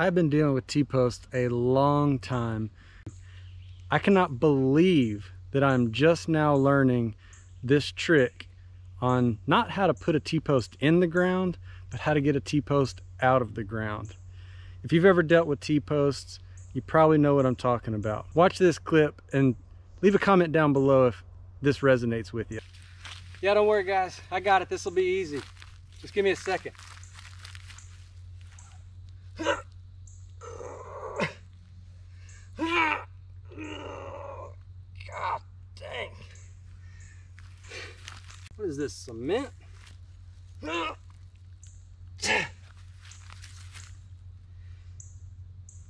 I've been dealing with T-posts a long time. I cannot believe that I'm just now learning this trick on not how to put a T-post in the ground, but how to get a T-post out of the ground. If you've ever dealt with T-posts, you probably know what I'm talking about. Watch this clip and leave a comment down below if this resonates with you. Yeah, don't worry guys. I got it. This will be easy. Just give me a second. God dang. What is this, cement?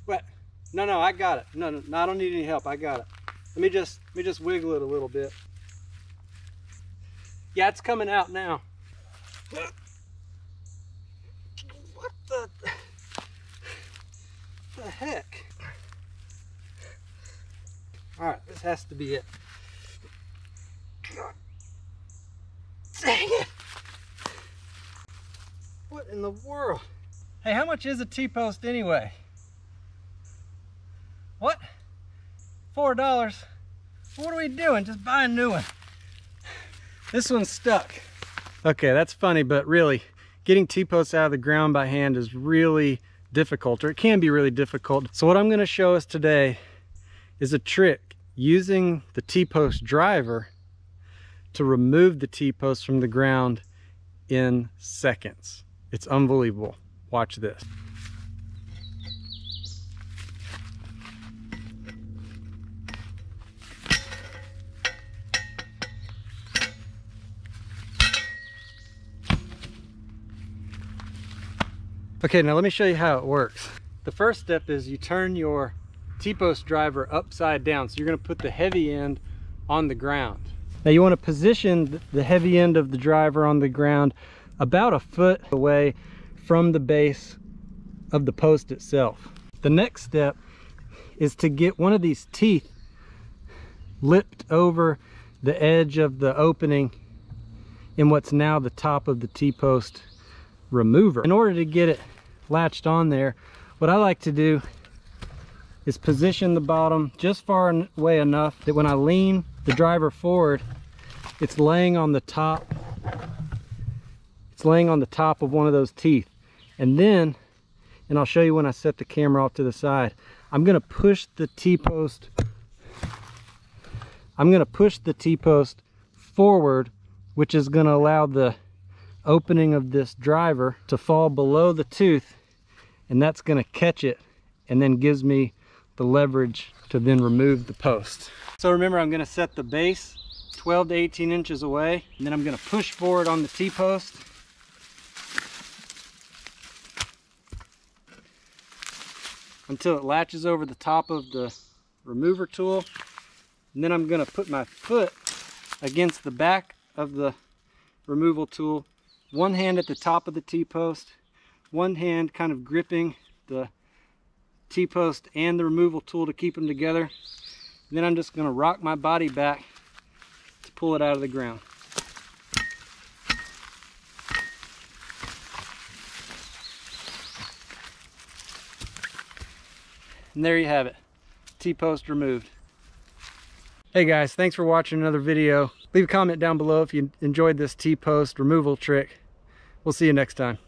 What? No, no, I got it. No, no, no, I don't need any help. I got it. Let me just, let me just wiggle it a little bit. Yeah, it's coming out now. What the, the heck? All right, this has to be it. Dang it! What in the world? Hey, how much is a T-post anyway? What? Four dollars? What are we doing? Just buy a new one. This one's stuck. Okay, that's funny, but really, getting T-posts out of the ground by hand is really difficult, or it can be really difficult. So what I'm gonna show us today is a trick using the T-post driver to remove the T-post from the ground in seconds. It's unbelievable. Watch this. Okay, now let me show you how it works. The first step is you turn your T-post driver upside down. So you're gonna put the heavy end on the ground. Now you wanna position the heavy end of the driver on the ground about a foot away from the base of the post itself. The next step is to get one of these teeth lipped over the edge of the opening in what's now the top of the T-post remover. In order to get it latched on there, what I like to do is position the bottom just far away enough that when I lean the driver forward, it's laying on the top. It's laying on the top of one of those teeth. And then, and I'll show you when I set the camera off to the side, I'm gonna push the T-post, I'm gonna push the T-post forward, which is gonna allow the opening of this driver to fall below the tooth and that's going to catch it and then gives me the leverage to then remove the post. So remember I'm going to set the base 12 to 18 inches away and then I'm going to push forward on the T-post. Until it latches over the top of the remover tool. And then I'm going to put my foot against the back of the removal tool. One hand at the top of the T-post, one hand kind of gripping the T-post and the removal tool to keep them together. And then I'm just going to rock my body back to pull it out of the ground. And there you have it, T-post removed. Hey guys, thanks for watching another video. Leave a comment down below if you enjoyed this T-post removal trick. We'll see you next time.